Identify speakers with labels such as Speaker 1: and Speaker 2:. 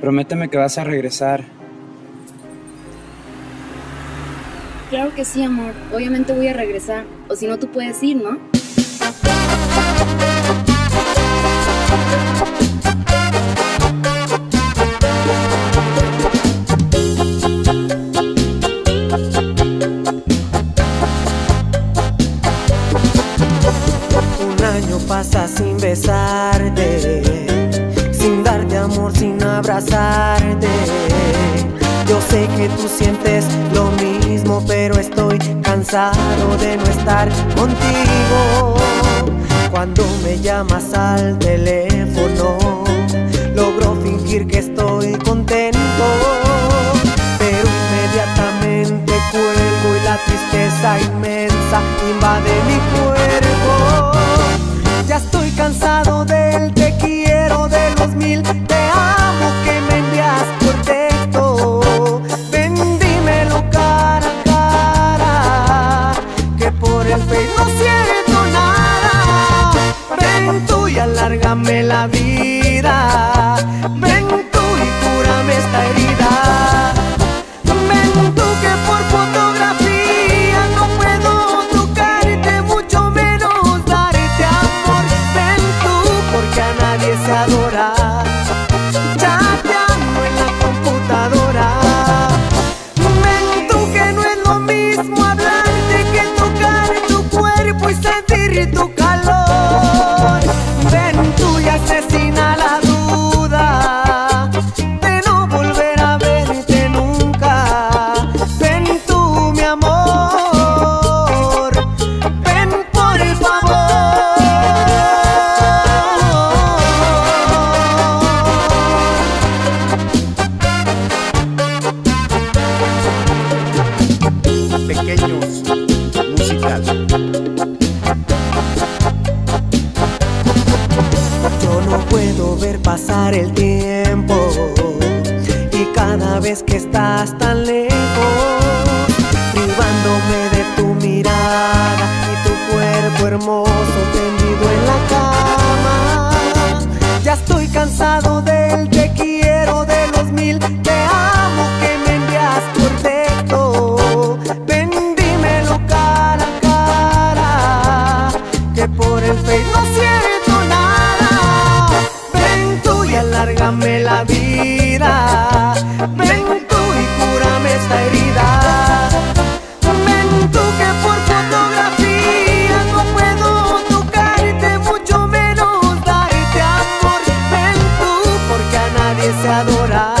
Speaker 1: Prométeme que vas a regresar.
Speaker 2: Claro que sí, amor. Obviamente voy a regresar. O si no, tú puedes ir, ¿no?
Speaker 3: Un año pasa sin besarte, Yo sé que tú sientes lo mismo, pero estoy cansado de no estar contigo. Cuando me llamas al teléfono, logro fingir que estoy contento, pero inmediatamente cuelgo y la tristeza inmensa invade mi cuerpo. Ya estoy cansado del alárgame la vida. Ven pasar el tiempo. Y cada vez que estás tan lejos, privándome de tu mirada y tu cuerpo hermoso tendido Ven tú y cúrame esta herida. Ven tú que por fotografía no puedo tocarte, mucho menos darte amor. Ven tú porque a nadie se adora.